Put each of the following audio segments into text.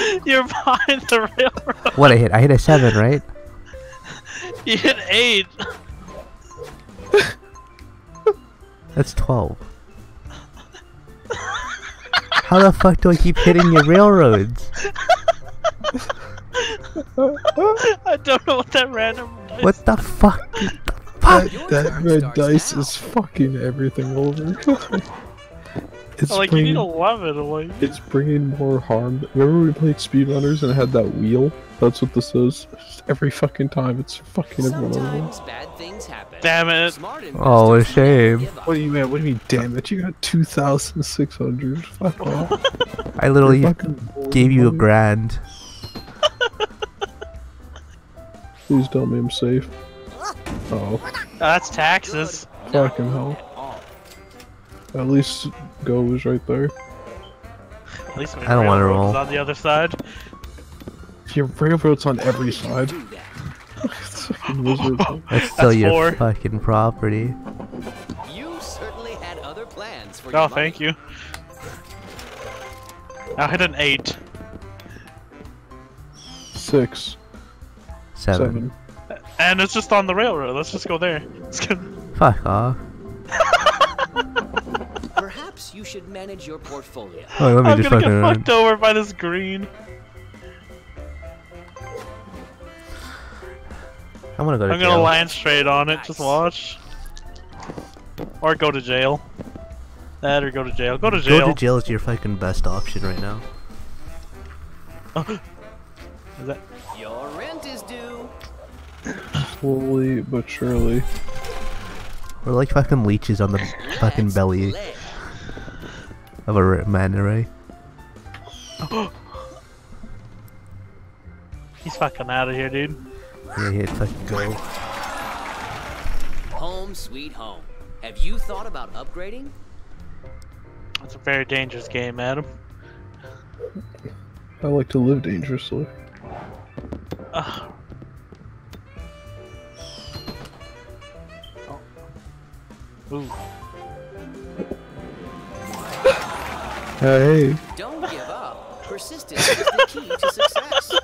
You're behind the railroad. What I hit? I hit a seven, right? You hit eight. That's twelve. How the fuck do I keep hitting your railroads? I don't know what that random. Dice What the fuck? That, Your that turn red dice now. is fucking everything over. It's like you bringing, need eleven. Like it's bringing more harm. Remember we played Speedrunners and it had that wheel? That's what this is. It's every fucking time. It's fucking everyone over. Sometimes bad things happen. Damn it. Smart Oh, a investors never shame. What do you mean? What do you mean? Damn it! You got two thousand six hundred. Fuck off. I literally gave you a grand. Please tell me I'm safe. Oh, That's taxes. fucking hell. At least go was right there. At least my I don't wanna railroad roll. on the other side. Your railroad's on every side. It's. That's still That's your four. fucking property. You certainly had other plans for No, your oh, thank money. you. I hit an eight. Six, Seven. seven. And it's just on the railroad. Let's just go there. Let's go. Fuck off. Perhaps you should manage your portfolio. Oh, let me I'm just gonna fucking get fucked over by this green. I'm gonna go to I'm gonna land straight on it. Just watch. Or go to jail. That or go to jail. Go to Go jail. to jail is your fucking best option right now. Is that- Your rent is due. Slowly but surely. We're like fucking leeches on the fucking Let's belly play. of a ra- manta ray. He's fucking out of here, dude. Yeah, hit fucking go. Home sweet home. Have you thought about upgrading? It's a very dangerous game, Adam. I like to live dangerously. Ugh. Oh. Ooh. Uh, hey. Don't give up. Persistence is the key to success.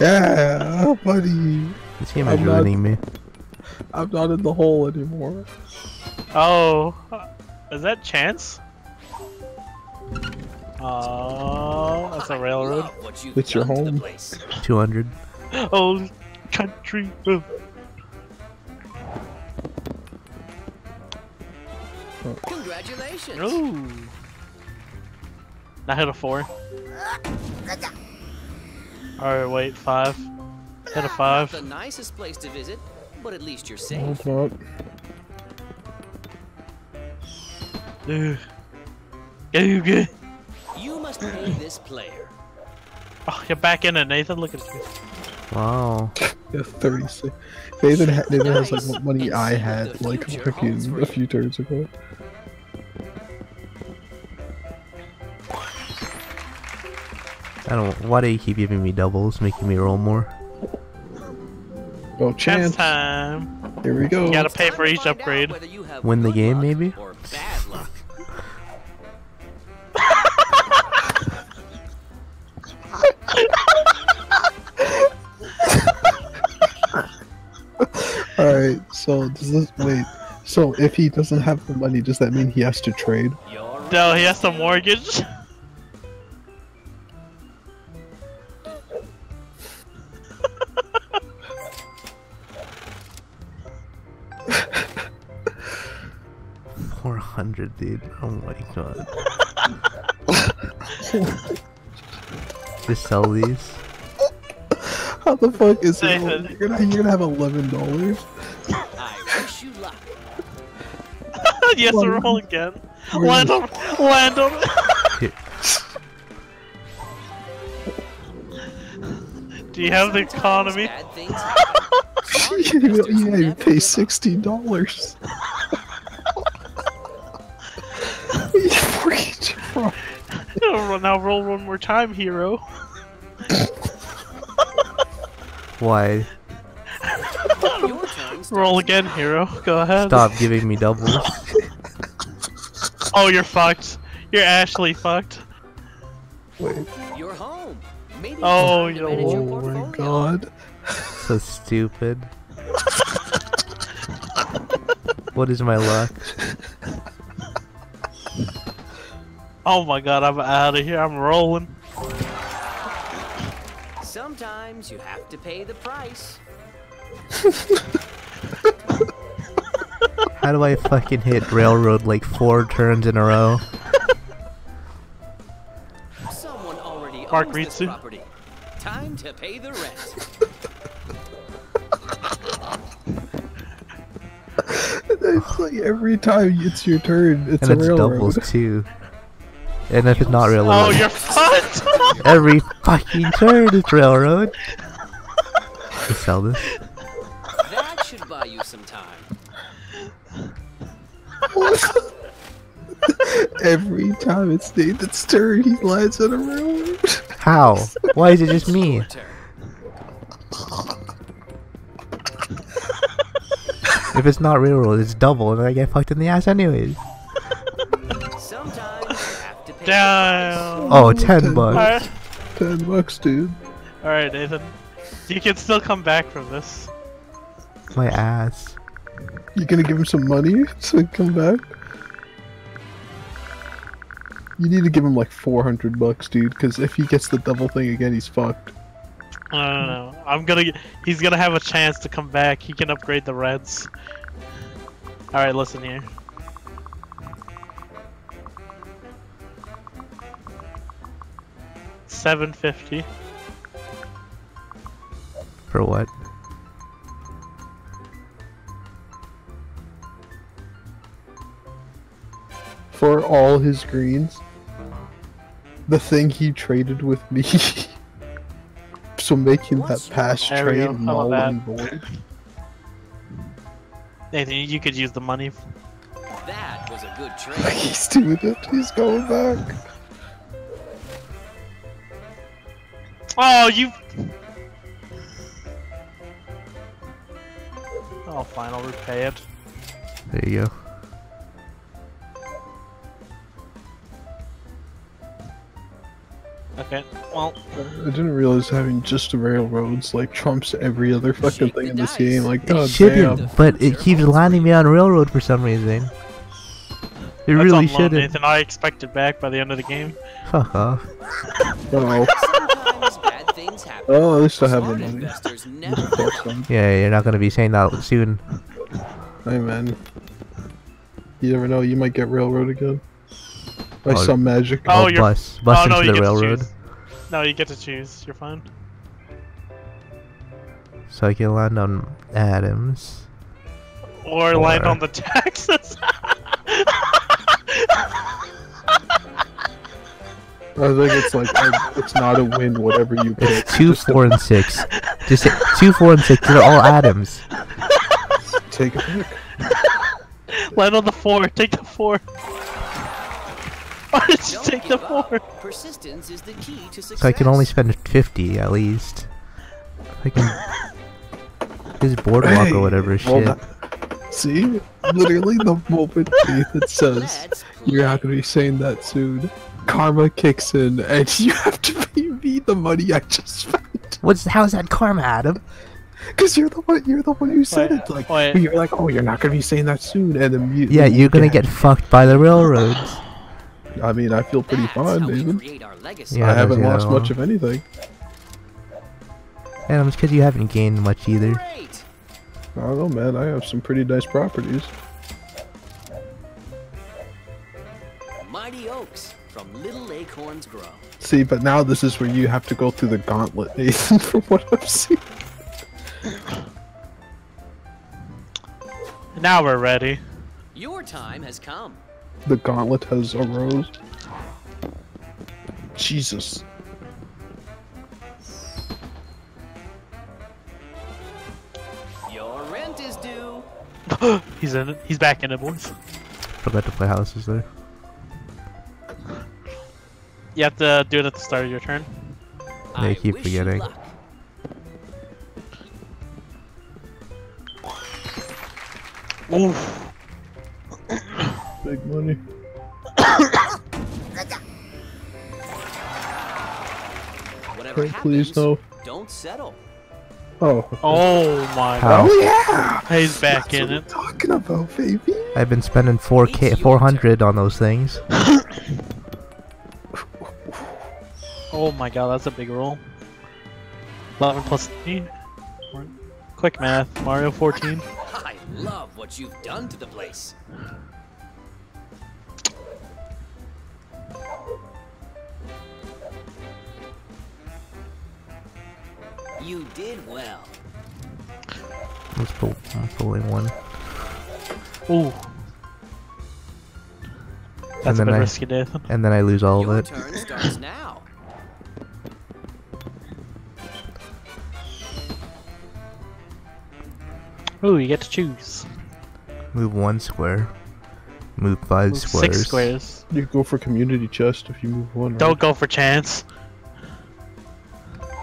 Yeah, buddy. This game is I'm not- ruining me. I'm not in the hole anymore. Oh, is that Chance? Oh, that's a railroad. love you've It's your done home. 200. Oh, country. Oh. Congratulations. Ooh. I hit a four. Alright, wait, five. Hit a five. Not the nicest place to visit, but at least you're No, safe. it's not. Ugh. Go, go. You must pay this player. Oh, you're back in it, Nathan. Look at you. Wow. Yeah, 36. Nathan, ha- Nathan has like Nice. what money I had like fucking a few turns ago. I don't. Why do you keep giving me doubles, making me roll more? Oh, Chance chance. time. Here we go. You gotta pay for each upgrade. you have Win the game, luck maybe? Or bad luck. Alright, so does this wait? So if he doesn't have the money, does that mean he has to trade? No, he has a mortgage. Four hundred, dude. Oh my god. Just sell these. How the fuck is it? You're gonna, you're gonna have eleven dollars. I wish you luck. yes, has to roll again. Land him! Land him! Here. Do you have the economy? Bad things happen. Smart you investors you gotta pay give up. Sixteen now roll one more time, hero. Why? Your turn starts Roll again, hero. Go ahead. Stop giving me doubles. Oh, you're fucked. You're Ashley fucked. Wait, You're home. Maybe Oh, time to yo. your Oh my god. So stupid. what is my luck? Oh my god, I'm out of here. I'm rolling. Sometimes you have to pay the price. How do I fucking hit railroad like four turns in a row? Someone already Mark owns this property. Time to pay the rent. It's like every time it's your turn, it's And a it's railroad. doubles too. And if it's not Oh, railroad, you're fucked! every fucking turn it's railroad. Let's sell this. that should buy you some time. every time it's Nathan's turn, he lands on a railroad. How? Why is it just me? If it's not railroad, it's double, and I get fucked in the ass anyways. Damn. Oh, 10 bucks. Alright, Ten bucks, dude. Alright, Nathan. You can still come back from this. My ass. You gonna give him some money to come back? You need to give him like 400 bucks, dude, because if he gets the double thing again, he's fucked. I don't know. I'm gonna. He's gonna have a chance to come back. He can upgrade the reds. All right, listen here. Seven fifty. For what? For all his greens, the thing he traded with me. so making that pass trade go. How null and void. Nathan, you could use the money. That was a good trade. He's doing it. He's going back. Oh, you. Oh, fine. I'll repay it. There you go. Okay. Well, I didn't realize having just the railroads like trumps every other fucking thing in this dice. game. Like, It god shouldn't, damn. but it keeps landing me on railroad for some reason. It that's really shouldn't. Nathan. I expect it back by the end of the game. Fuck off. Oh, Sometimes bad things happen. Oh, at least I have the money. investors never Fuck them. Yeah, you're not gonna be saying that soon. Hey man, you never know. You might get railroad again. By Oh. some magic. Oh, Oh, you're- bus. Bus oh no, into you the get railroad. to choose. No, you get to choose. You're fine. So I can land on Adams. Or land on the taxes. I think it's like I- it's not a win. Whatever you pick. It's two, Just four, and six. Just say, two, four, and six. They're all Adam's. take a pick. land on the four. Take the four. Why did you Don't take the up. four? Persistence is the key to success. So I can only spend fifty at least. I can. His boardwalk or whatever well, shit. that- See, literally the moment Nathan says you're not gonna be saying that soon, karma kicks in, and you have to pay me the money I just spent. What's how's that karma, Adam? Cause you're the one. You're the one who said Wait, it. Like wait. you're like, oh, you're not gonna be saying that soon, and then you. Yeah, you're gonna get fucked by the railroads. I mean, I feel pretty That's fine, how we Nathan. create our legacy. Yeah, I haven't lost yeah. much of anything. Adam, it's because you haven't gained much either. Great. I don't know, man. I have some pretty nice properties. Mighty oaks from little acorns grow. See, but now this is where you have to go through the gauntlet, Nathan. From what I've seen. Now we're ready. Your time has come. The gauntlet has arose. Jesus. Your rent is due. He's in it. He's back in it, boys. Forgot to play houses there. You have to do it at the start of your turn. Yeah, I keep forgetting. Oof. Big money. Whatever Okay, please no. don't settle. Oh. Oh my How? god. Oh, yeah! He's back That's in what it. I'm talking about, baby. I've been spending 4k, 400 on those things. Oh my god, that's a big roll. 11 plus 3. Quick math. Mario 14. I love what you've done to the place. You did well. Let's pull, I'm pulling one. Ooh. That's a then bit I- risky, Nathan. And then I lose all Your of it. Ooh, you get to choose. Move one square. Move five Move squares. Six squares. You go for community chest if you move one. Don't go for chance.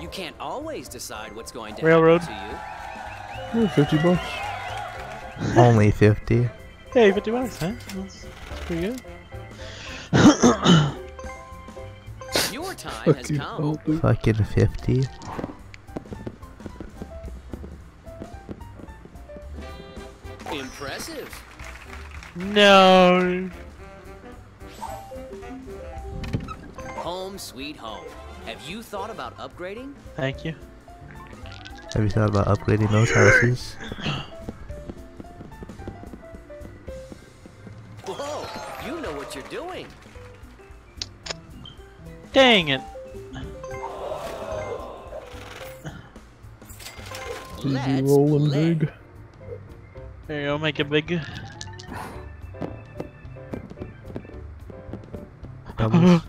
You can't always decide what's going to Railroad. happen to you. Oh, 50 bucks. Only 50. Hey, 50 bucks, huh? That's, that's pretty good. Your time has come. hell. Fucking 50. No. Home sweet home. Have you thought about upgrading? Thank you. Have you thought about upgrading those houses? Whoa, you know what you're doing. Dang it. Let's rolling play. big. There you go, make it big. Doubles.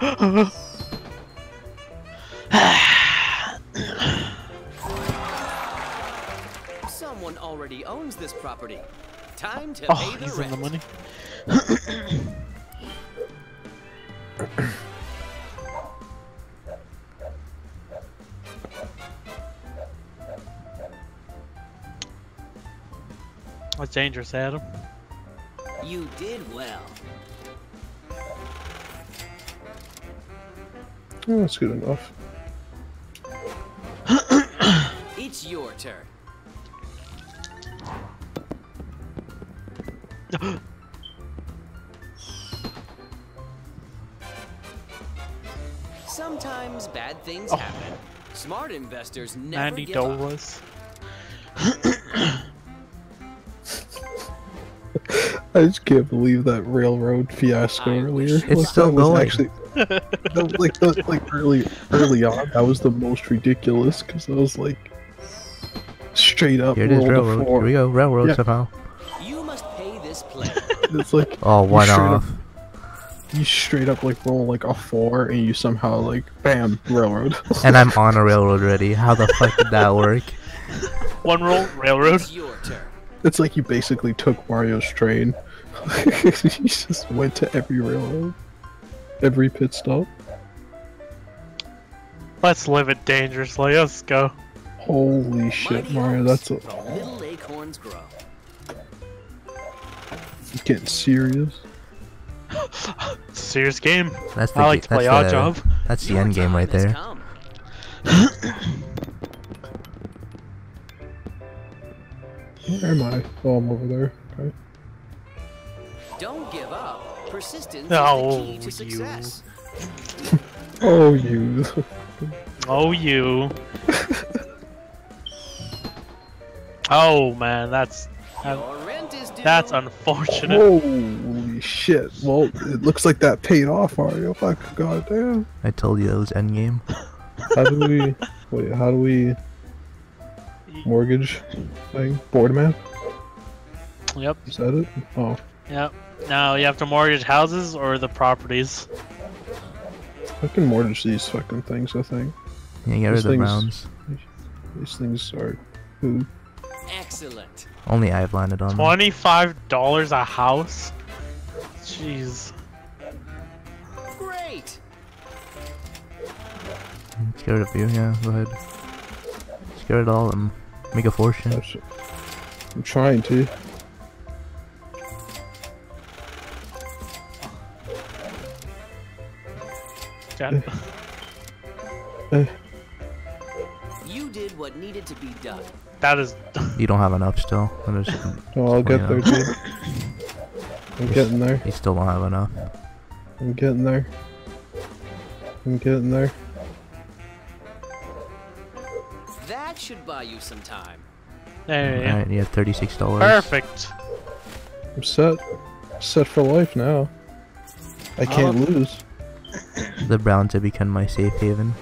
Someone already owns this property. Time to Oh, pay the he's in rent. the money. That's dangerous, Adam. You did well. Oh, that's good enough. It's your turn. Sometimes bad things Oh. happen. Smart investors never Ninety give up. dollars. I just can't believe that railroad fiasco I earlier. wish- It's still going. Actually, that, like, that, like early, early on, that was the most ridiculous because I was like, straight up Here it is, railroad. Here we go, railroad Yeah. somehow. You must pay this play. It's like Oh, you one straight off. Up, you straight up like roll like a four, and you somehow like bam railroad. And I'm on a railroad already. How the fuck did that work? One roll, railroad. It's your turn. it's like you basically took Mario's train. you just went to every railroad, every pit stop. Let's live it dangerously. Let's go. Holy shit, Mario! That's a, from little acorns grow. getting serious. Serious game. That's the I like ga- to play that's odd the- job. That's the Your end game right there. come. Where am I? Oh, I'm over there. Okay. Don't give up. Persistence Oh, is the key to you. Oh, you. Oh, you. oh man, that's that, Your rent is due. that's unfortunate. Holy shit. Well, it looks like that paid off, Mario. Fuck, goddamn. I told you that was endgame. How do we. Wait, how do we. Mortgage thing? Board map? Yep, Is that it? Oh. yep. Now you have to mortgage houses or the properties. I can mortgage these fucking things, I think. Yeah, get rid These of the things- rounds. These things are. Ooh. Excellent. Only I've landed on. Twenty-five dollars a house. Jeez. Great. Let's get rid of you, yeah, go ahead. Let's get rid of all of them. Make a fortune. I'm trying to. Got it. Eh. You did what needed to be done. That is. You don't have enough still. I'm just- Oh, I'll get there, dude. I'm getting there. you still don't have enough. I'm getting there. I'm getting there. That should buy you some time. There you go. Alright, you have thirty-six dollars. Perfect. I'm set. Set for life now. I can't Oh. lose. The Browns have become my safe haven.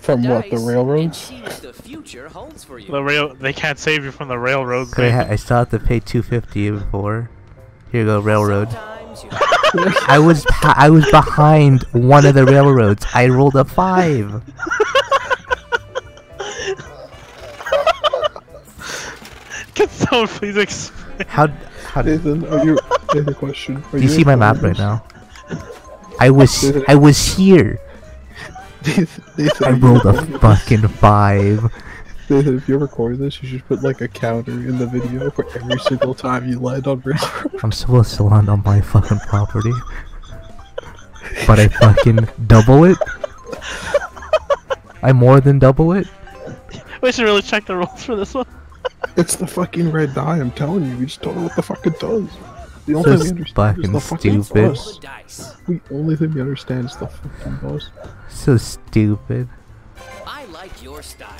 From the what, the dice And railroads? the future holds for you. The rail. They can't save you from the railroads. I, Nathan. ha- I still have to pay two fifty before. Here you go, railroad. I was I was behind one of the railroads. I rolled a five. Can someone please explain? How how do Nathan, are you? I have a question. Are you see my map right now? I was I was here. Nathan, Nathan, I rolled a recording- fucking five. Nathan, if you're recording this, you should put like a counter in the video for every single time you land on railroad. I'm supposed to land on my fucking property. But I fucking double it? I more than double it? We should really check the rules for this one. It's the fucking red die. I'm telling you, we just don't know what the fuck it does. The only So thing we understand is fucking the fucking stupid. roll bus. the only thing we understand is the fucking bus. So stupid. I like your style.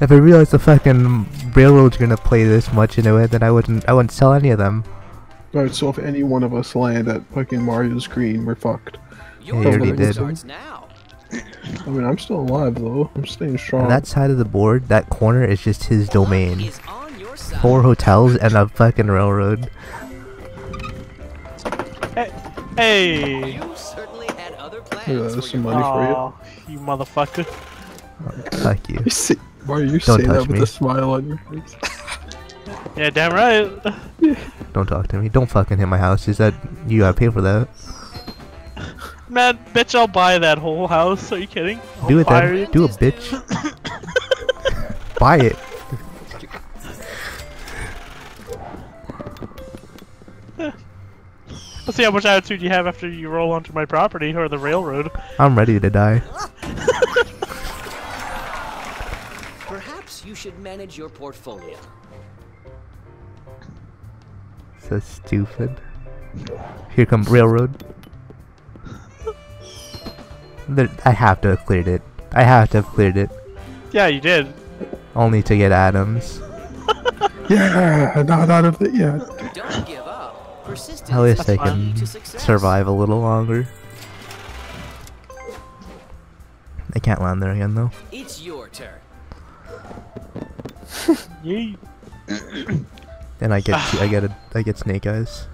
If I realized the fucking railroad's gonna play this much into it, then I wouldn't I wouldn't sell any of them. Alright, so if any one of us land at fucking Mario's green, we're fucked. Your you already did. now. I mean, I'm still alive though. I'm staying strong. And that side of the board, that corner is just his domain. is on your side. Four hotels and a fucking railroad. Hey. You certainly had other Yeah, plans there's some your money for you. You motherfucker. Fuck you. You see, Mario, you Don't say that touch with me. a smile on your face. Yeah, damn right. Don't talk to me. Don't fucking hit my house. Is that you gotta pay for that? Man, bitch, I'll buy that whole house. Are you kidding? I'll Do it then. you. Do it, bitch. Buy it. Let's see how much attitude you have after you roll onto my property or the railroad. I'm ready to die. Perhaps you should manage your portfolio. So stupid. Here come railroad. There, I have to have cleared it. I have to have cleared it. Yeah, you did. Only to get Adams. Yeah, not out of it yet. At least is I can survive a little longer. I can't land there again though. It's your turn. Yee. And I get I get a I get snake eyes.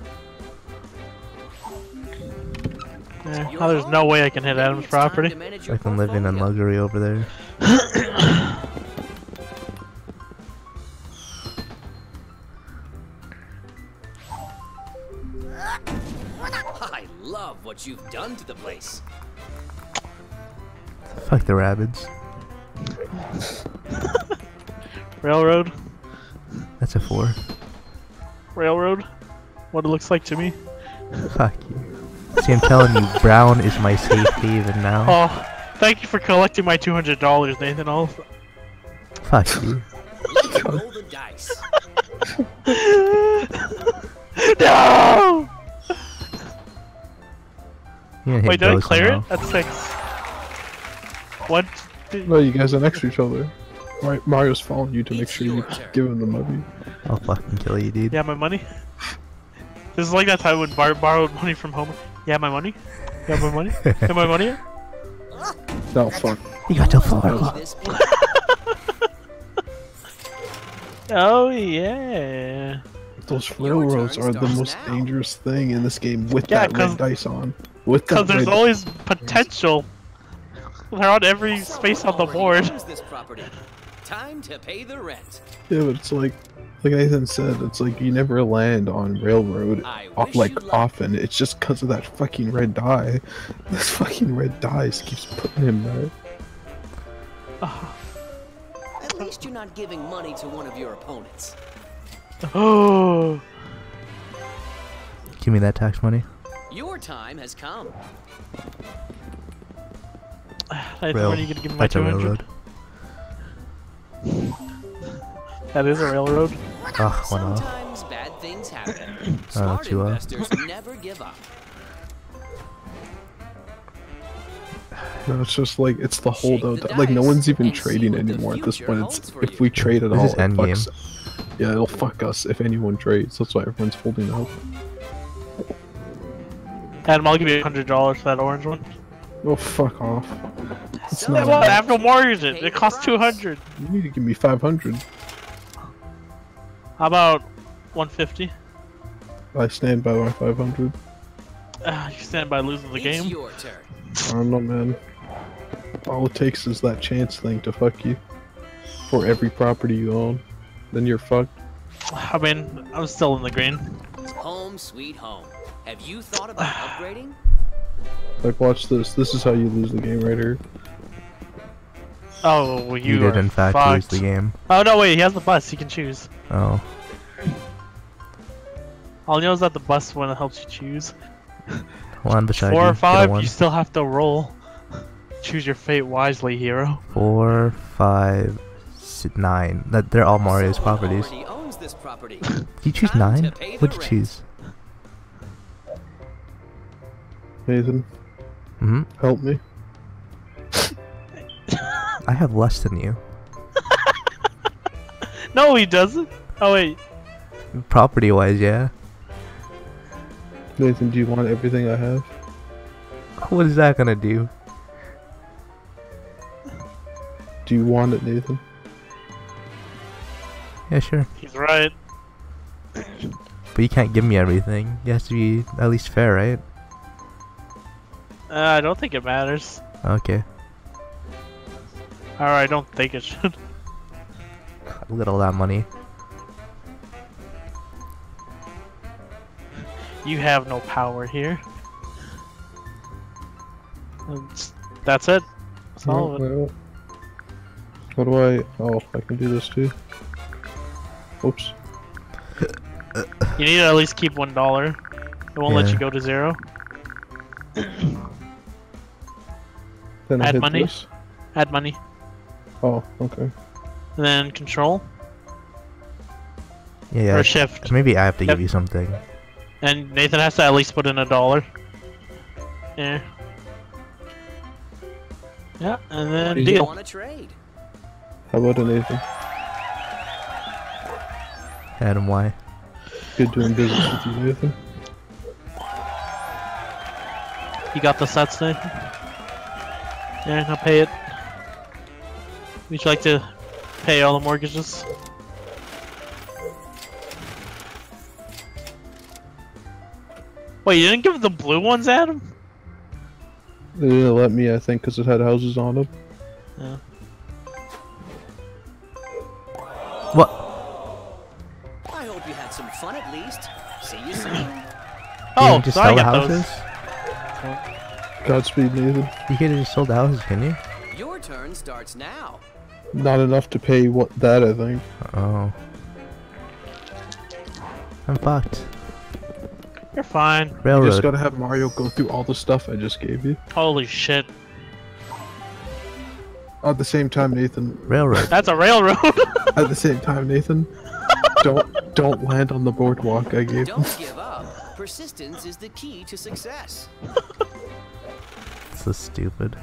Yeah, Your oh, there's no way I can hit Adam's property. to manage your I can live in in luxury over there. what you've done to the place. Fuck the rabbits. Railroad. That's a four. Railroad. What it looks like to me. Fuck you. See, I'm telling you, Brown is my safe haven now. Oh, thank you for collecting my two hundred dollars, Nathan. I'll. Fuck you. Let's roll the dice. no! You're gonna hit Wait, did I clear somehow. it? That's six. What? No, you guys are next to each other. Mario's following you to make sure you give him the money. I'll fucking kill you, dude. Yeah, my money. This is like that time when Bar borrowed money from Homer. Yeah, my money. Yeah, my money. Yeah, my money. No, fuck. You got till four o'clock. This. Oh yeah. Those Your railroads are the most now. dangerous thing in this game with Yeah, that 'cause- red dice on. With Because that there's red always potential. They're on every space on the board. this property. Time to pay the rent. Yeah, but it's like, like Nathan said, it's like you never land on railroad I uh, o- like often. It's just because of that fucking red die. This fucking red die keeps putting him there. At least you're not giving money to one of your opponents. Oh. Give me that tax money. Your time has come. Nathan, Rail. when are you gonna give me my That's a 200? railroad. That is a railroad. Ah, one off. Sometimes bad things happen. Oh, Smart two off. investors never give up. No, it's just like it's the holdout. the Like no one's even trading anymore at this point. It's if you. we trade at This all, it fucks. Yeah, it'll fuck us if anyone trades. That's why everyone's holding out. Adam, I'll give you hundred dollars for that orange one. Oh fuck off! It's So not- What? I bad. have to mortgage it. It costs price. two hundred. You need to give me five hundred. How about one fifty? I stand by my five hundred. Uh, you stand by losing the It's game. your turn. I don't know, man. All it takes is that chance thing to fuck you. For every property you own, then you're fucked. I mean, I'm still in the green. Home sweet home. Have you thought about upgrading? Like, watch this. This is how you lose the game right here. Oh, well, you, You did in fact fucked. lose the game. Oh no, wait, he has the bus. He can choose. Oh. All I know is that the bus one helps you choose. One beside Four you. or five, one. you still have to roll. Choose your fate wisely, hero. Four, five, s- nine. That they're all Mario's properties. already owns this property. Did you choose Time nine? What'd you rent. choose? Nathan, Hmm. help me. I have less than you. No, he doesn't. Oh wait, Property wise, yeah. Nathan, do you want everything I have? What is that gonna do? Do you want it, Nathan? Yeah, sure. he's right. But you can't give me everything. You have to be at least fair, right? Uh, I don't think it matters. Okay. Or I don't think it should. Look at all that money. You have no power here. That's, that's it. That's all of it. Well, What do I? Oh, I can do this too. Oops. You need to at least keep one dollar. It won't let you go to zero. Then Add money? this. Add money. Oh, okay. And then control Yeah, yeah. or shift. Maybe I have to Yep. give you something. And Nathan has to at least put in a dollar. Yeah. Yeah, and then Easy. You deal. want to trade? How about it, Nathan? Adam, why? Good doing business with you, Nathan. You got the sets, Nathan? Yeah, I'll pay it. Would you like to pay all the mortgages? Wait, you didn't give the blue ones, Adam? They didn't let me, I think, because it had houses on them. Yeah. What? I hope you had some fun at least. See you soon. Oh, didn't so I sell got houses? those. Godspeed, Nathan. You could have just sold the houses, couldn't you? Your turn starts now. Not enough to pay what that, I think. Oh. I'm fucked. You're fine. Railroad. You just Railroad. gotta have Mario go through all the stuff I just gave you. Holy shit. At the same time, Nathan. Railroad. That's a railroad. At the same time, Nathan. don't don't land on the boardwalk I gave you. Don't give up. Persistence is the key to success. so stupid.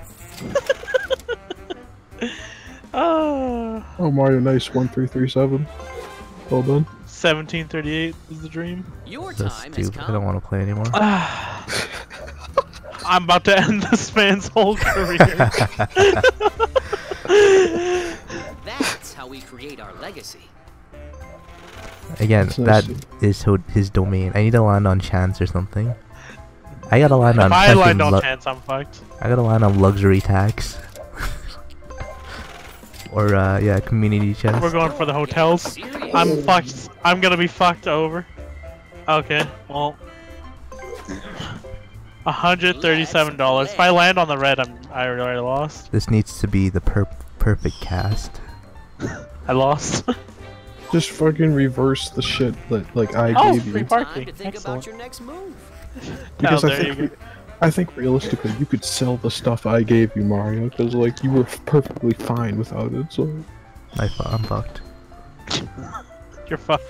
oh, Oh, Mario, nice. One three three seven. Well done. 1738 is the dream. Your So time has stupid. I don't want to play anymore. Ah. I'm about to end this man's whole career. That's how we create our legacy. Again, That's nice. that is his domain. I need to land on chance or something. I gotta land on if I fucking land on lu- chance, I'm fucked. I gotta land on luxury tax. or uh yeah, community chest. We're going for the hotels. I'm fucked. I'm gonna be fucked over. Okay, well. $137. If I land on the red, I'm I already lost. This needs to be the per- perfect cast. I lost. Just fucking reverse the shit that like I Oh, gave free you. park. Time to think Excellent. About your next move. Because Oh, I think we, I think realistically, you could sell the stuff I gave you, Mario, because like you were perfectly fine without it. So I fu- I'm fucked. You're fucked.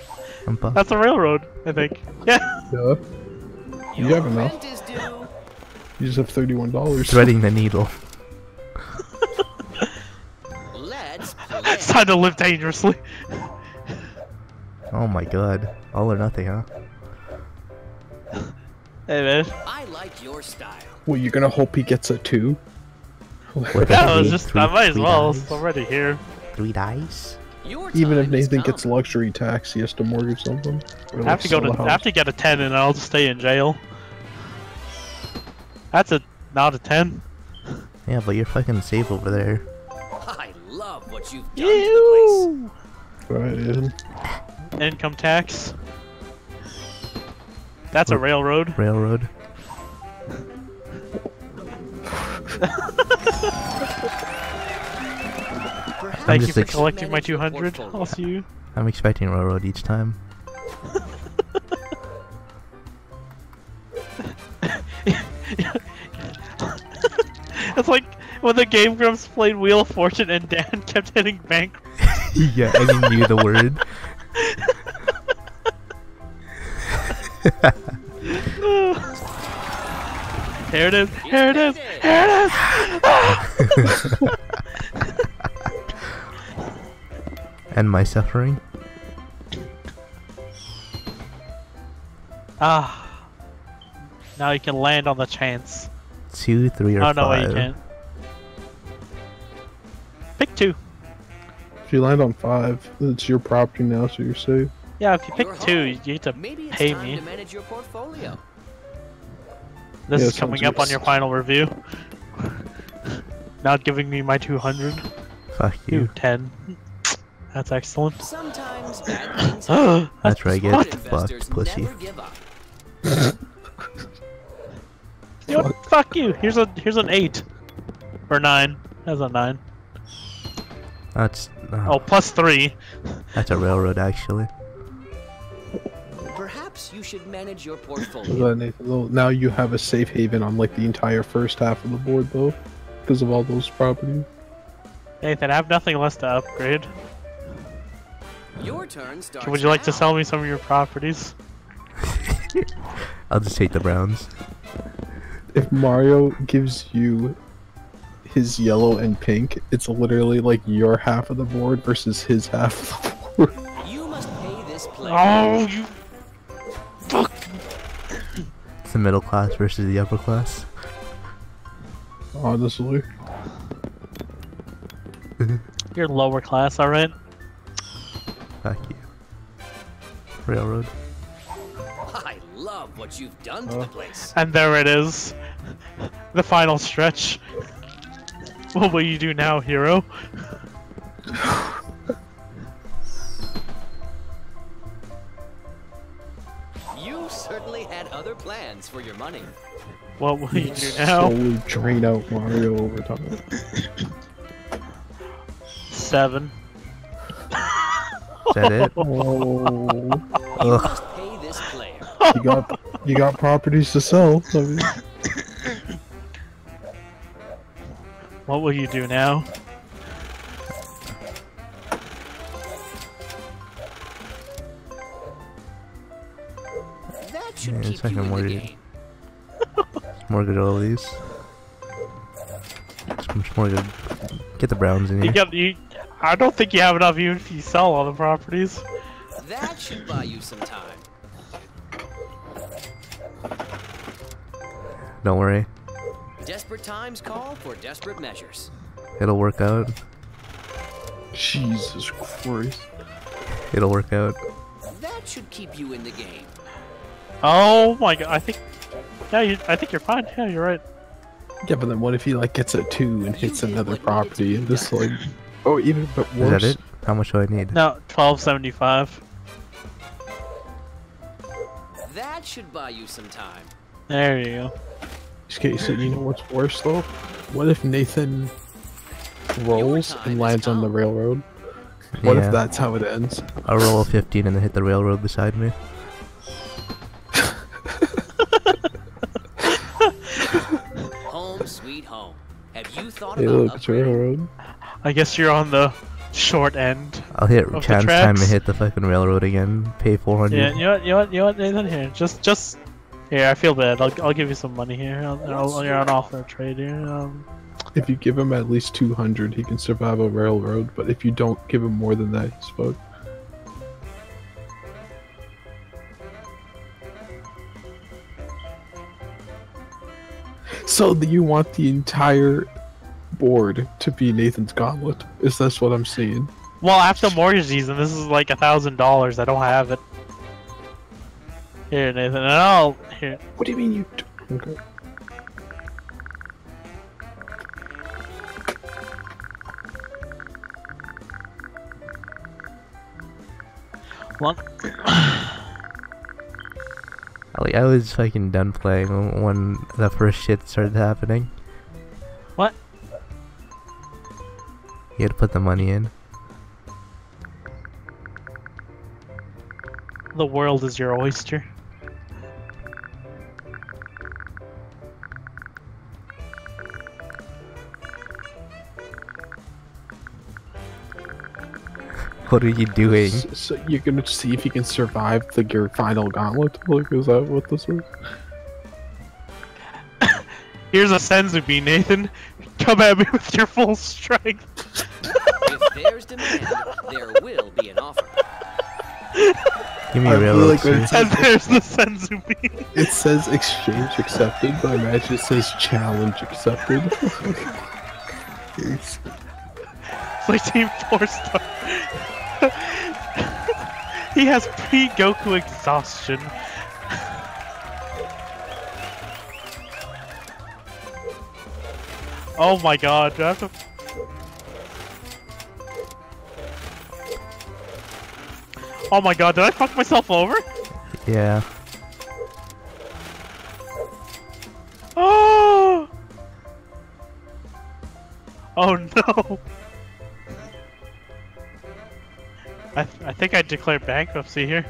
I'm fucked. That's a railroad, I think. Yeah. yeah, You Your have enough. rent is due. you just have thirty-one dollars. Threading the needle. Let's It's time to live dangerously. Oh my god. All or nothing, huh? Hey man. I like your style. Well, you're gonna hope he gets a two. With a Yeah, I was just three- I might as well. dice? It's already here. Three dice? Even if Nathan gets luxury tax, he has to mortgage something. or, I have to go to I have to get a ten and I'll just stay in jail. That's a not a ten. Yeah, but you're fucking safe over there. I love what you've done to the Right, Nathan. Income tax. That's a railroad. Railroad. Thank you for collecting my 200. I'll see you. I'm expecting railroad each time. It's like when the Game Grumps played Wheel of Fortune and Dan kept hitting bank. yeah, you knew the word. Here it is. Here it is. Here it is. and my suffering. Ah. Now you can land on the chance. Two, three, or Oh no, wait, five. you can't. Pick two. If you land on five, it's your property now, so you're safe. Yeah, if you pick You're two, home. you get to. Maybe it's pay time me. to manage your portfolio. This Yeah, is coming up on your final review. Not giving me my 200. Fuck You you. 10. That's excellent. Sometimes bad things happen. That's right, get Smart fucked, pussy. never. You know? Fuck you. Here's a here's an eight or nine. That's a nine. That's Oh, oh, plus three. that's a railroad actually. Perhaps you should manage your portfolio. that Nathan? Though, Now you have a safe haven on like the entire first half of the board, though, because of all those properties. Nathan, I have nothing less to upgrade. Your turn starts Would you like to sell me some of your properties? I'll just take the Browns. If Mario gives you his yellow and pink, it's literally like your half of the board versus his half of the board. You must pay this player. Oh, you the middle class versus the upper class. Honestly. You're lower class, all right? Fuck you. Railroad. I love what you've done to Oh. the place. And there it is, the final stretch. What will you do now, hero? What will you do now? Slowly drain out Mario over time. Seven. Is that it? Oh, You Ugh. must pay this player. you got you got properties to sell. I mean, What will you do now? That should Yeah, keep it's like you I'm in the game. Mortgage all these. Just Mortgage. Get the Browns in You here. got you. I don't think you have enough even if you sell all the properties. That should buy you some time. Don't worry. Desperate times call for desperate measures. It'll work out. Jesus Christ. It'll work out. That should keep you in the game. Oh my god! I think. Yeah, you, I think you're fine. Yeah, you're right. Yeah, but then what if he like gets a two and hits another what needed to property and this like, oh, even but worse. Is worse. that it? How much do I need? No, twelve seventy five. That should buy you some time. There you go. Okay, so you know what's worse though? What if Nathan rolls and lands on the railroad? What Yeah. if that's how it ends? I'll roll a 15 and then hit the railroad beside me. Have you thought Hey, about look, it's railroad. I guess you're on the short end. I'll hit the chance time and tracks? hit the fucking railroad again. Pay 400. Yeah, you know what, you know what, you know what, Nathan? Here, just, just, here. I feel bad. I'll, I'll give you some money here. I'll, I'll, you're on offer trade here. Um, If you give him at least 200, he can survive a railroad, but if you don't give him more than that, he's fucked. So you want the entire board to be Nathan's gauntlet? Is that what I'm seeing? well, after mortgage season, this is like a thousand dollars. I don't have it. Here, Nathan, and I'll here. What do you mean you? Okay. One. Like, I was fucking done playing when the first shit started happening. What? You had to put the money in. The world is your oyster. What are you doing? S- So you're gonna see if you can survive the your final gauntlet? Like, is that what this is? Here's a Senzu bean, Nathan. Come at me with your full strength. If there's demand, there will be an offer. Give me I a real railroad. like when And there's the Senzu bean. It says exchange accepted, but I imagine it says challenge accepted. It's- It's like Team Four Star. He has pre-Goku exhaustion. Oh my god, do I have to... Oh my god, did I fuck myself over? Yeah. Oh! Oh no! Think I declare bankruptcy here.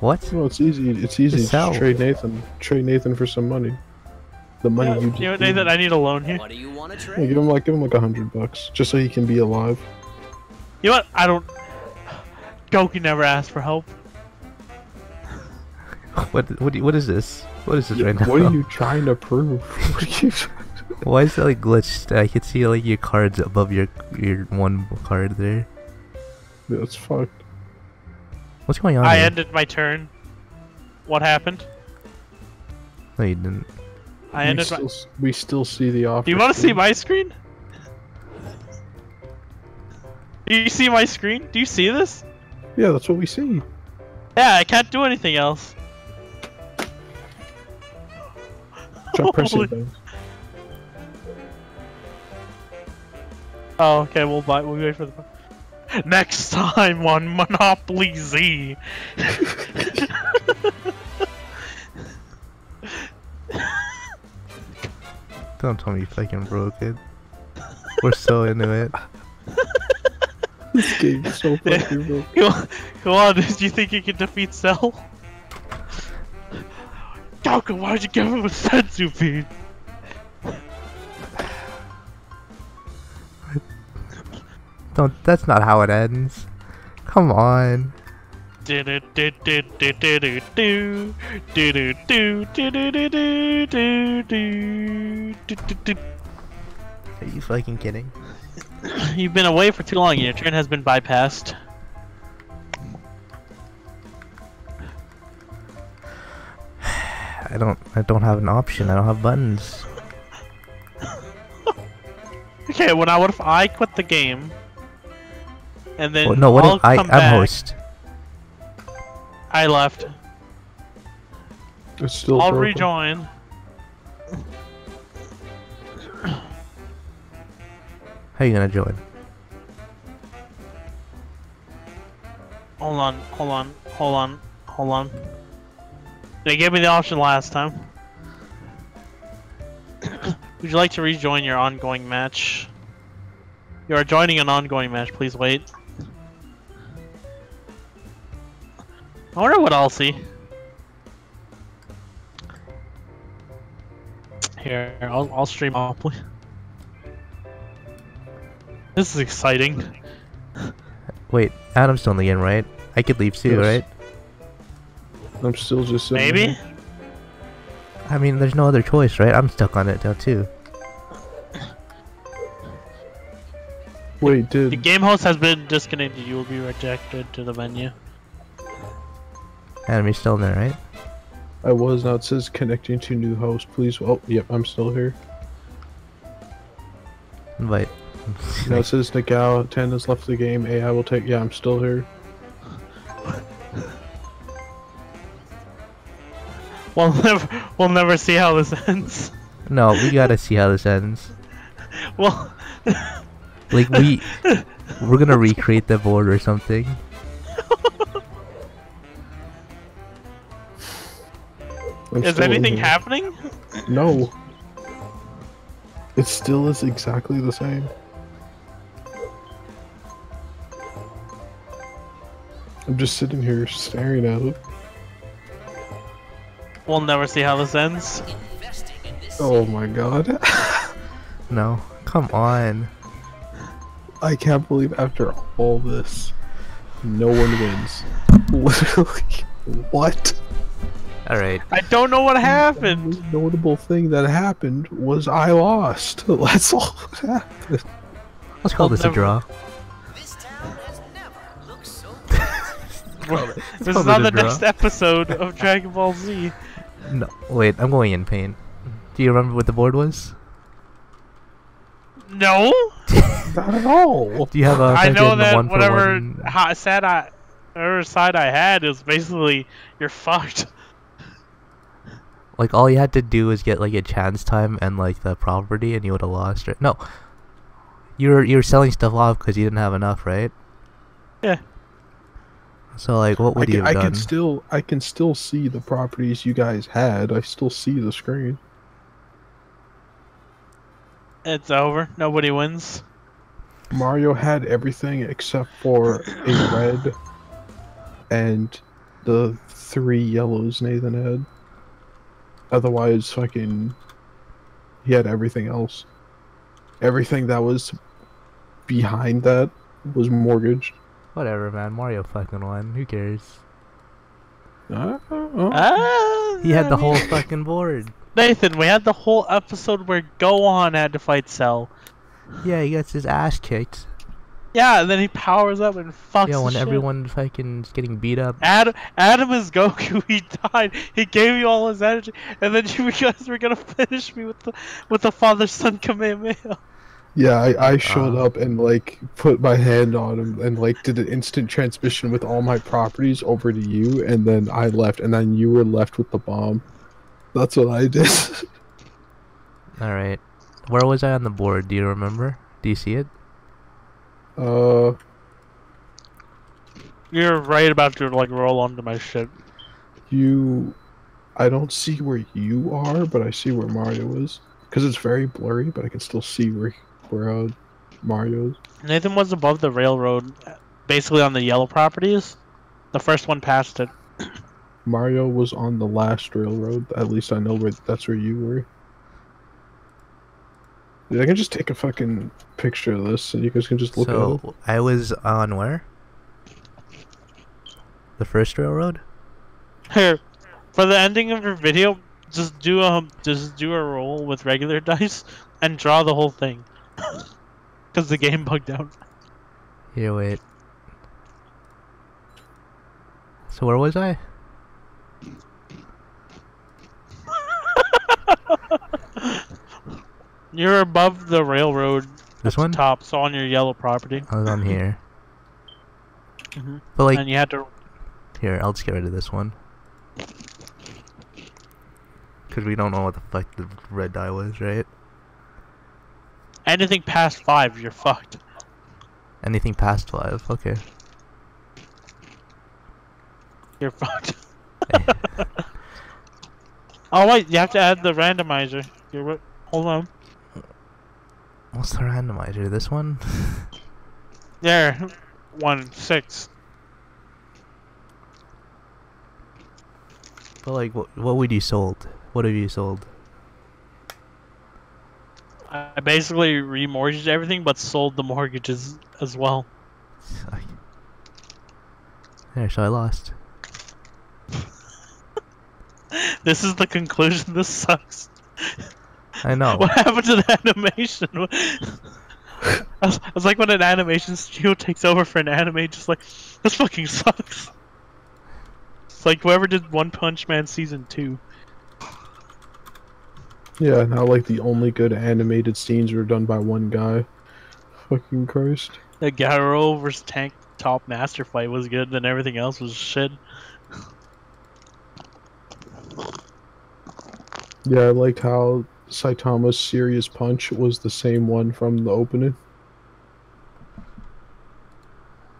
What? well, it's easy. It's easy. Just Just sell. trade Nathan. Trade Nathan for some money. The money you just You know, gave Nathan. I need a loan here. What do you want to Yeah, trade? give him like give him like a hundred bucks, just so he can be alive. You know what? I don't. Goku never asked for help. What? What? What is this? What is this Yeah, right now? what are you trying to prove? What are you? Why is that like glitched? I can see like your cards above your your one card there. That's fucked. What's going on? I here? ended my turn. What happened? No, you didn't. I we ended still, my. we still see the offer. Do you want to see my screen? Do you see my screen? Do you see this? Yeah, that's what we see. Yeah, I can't do anything else. Try pressing things. Oh, okay. We'll buy. We'll wait for the. Next time on Monopoly Z. Don't tell me you fucking broke it. We're so into it. This game's so Yeah. fucking broke. Come on, come on, do you think you can defeat Cell? Goku, why'd you give him a Senzu bean? Don't. That's not how it ends. Come on. Do do do do do do do do do do do do do do do do do do do Are you fucking kidding? You've been away for too long. Your turn has been bypassed. I don't. I don't have an option. I don't have buttons. Okay, well now what if I quit the game? And then Well, no. What I'll if I? come I'm back. host. I left. It's still I'll broken. rejoin. How you gonna join? Hold on, hold on, hold on, hold on. They gave me the option last time. Would you like to rejoin your ongoing match? You are joining an ongoing match. Please wait. I wonder what I'll see. Here, I'll, I'll stream oh, Monopoly. This is exciting. Wait, Adam's still in the game, right? I could leave too, Yes. right? I'm still just sitting Maybe? here. I mean, there's no other choice, right? I'm stuck on it now too. Wait, dude. The game host has been disconnected. You will be rejected to the menu. Adam, you're still in there, right? I was now it says connecting to new host, please. Oh, yep, I'm still here. Invite. Now it says Nagao, 10 has left the game. AI will take. Yeah, I'm still here. We'll never, we'll never see how this ends. no, we gotta see how this ends. Well, Like we, we're gonna recreate the board or something. I'm is anything here. happening? No. It still is exactly the same. I'm just sitting here staring at it. We'll never see how this ends. Oh my god. No, come on. I can't believe after all this, no one wins. Literally. What? All right. I don't know what happened. The notable thing that happened was I lost. That's all that happened. Let's call We'll this a draw. This town has never looked so this is not the draw. next episode of Dragon Ball Z. No, wait. I'm going in pain. Do you remember what the board was? No, Not at all. Do you have a? I know that one whatever one- ha- side I, whatever side I had is basically you're fucked. Like all you had to do was get like a chance time and like the property, and you would have lost. Right? No, you're you're selling stuff off because you didn't have enough, right? Yeah. So like, what I would you can, have I done? can still I can still see the properties you guys had. I still see the screen. It's over. Nobody wins. Mario had everything except for a red and the three yellows Nathan had. Otherwise, fucking, he had everything else. Everything that was behind that was mortgaged. Whatever, man. Mario fucking won. Who cares? Uh, uh, He had the whole fucking board. Nathan, we had the whole episode where Gohan had to fight Cell. Yeah, he gets his ass kicked. Yeah, and then he powers up and fucks. yeah, the when shit. everyone fucking is getting beat up. Adam, Adam is Goku. He died. He gave you all his energy, and then you guys were gonna finish me with the with the father son Kamehameha. yeah, I, I showed Uh. up and like put my hand on him and like did an instant transmission with all my properties over to you, and then I left, and then you were left with the bomb. That's what I did. All right. Where was I on the board? Do you remember? Do you see it? Uh, You're right about to like roll onto my shit. you, I don't see where you are, but I see where Mario is because it's very blurry, but I can still see where where uh, Mario is. Nathan was above the railroad, basically on the yellow properties. The first one past it. Mario was on the last railroad. At least I know where that's where you were. Yeah, I can just take a fucking picture of this, and you guys can just look at it. so I was on where? The first railroad. Here, for the ending of your video, just do a just do a roll with regular dice and draw the whole thing. Cause the game bugged out. Here, wait. So where was I? You're above the railroad This one? top, so on your yellow property, I was on here. Mhm. But like, and you had to. here, I'll just get rid of this one. Cause we don't know what the fuck the red die was, right? Anything past five, you're fucked. Anything past five, okay. You're fucked. oh wait, you have to add the randomizer. You're ri- hold on. What's the randomizer? This one? There, one six. But like, what, what would you sold? What have you sold? I basically remortgaged everything, but sold the mortgages as well. Suck. There, so I lost. This is the conclusion. This sucks. I know. What happened to the animation? I was, I was like when an animation studio takes over for an anime, just like this fucking sucks. It's like whoever did One Punch Man season two. Yeah, now like the only good animated scenes were done by one guy. Fucking Christ. The Garou versus Tank Top Master fight was good, then everything else was shit. Yeah, I like how Saitama's serious punch was the same one from the opening.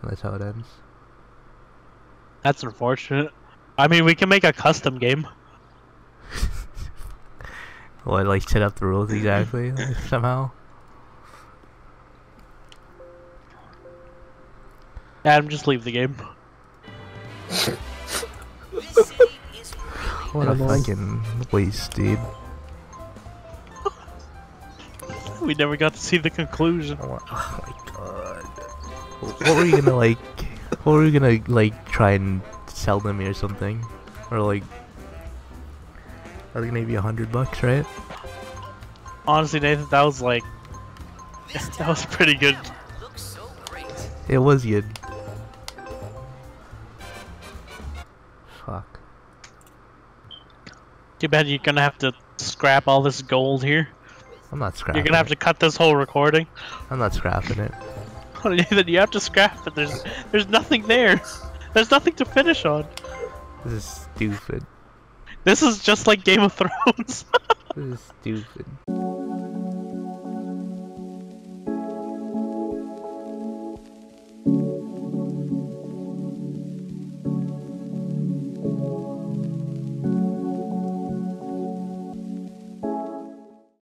That's how it ends. That's unfortunate. I mean, we can make a custom game. What, like set up the rules exactly like, somehow? Adam, just leave the game. What a Come on. fucking waste, dude. We never got to see the conclusion. Oh, oh my god. What were you gonna like? What were you gonna like try and sell them or something? Or like, I think maybe a hundred bucks, right? Honestly, Nathan, that was like that was pretty good. Looks so great. It was good. Fuck. Too bad you're gonna have to scrap all this gold here. I'm not scrapping. You're gonna have it. to cut this whole recording. I'm not scrapping it. Nathan, you have to scrap it. There's there's nothing there. There's nothing to finish on. This is stupid. This is just like Game of Thrones. This is stupid.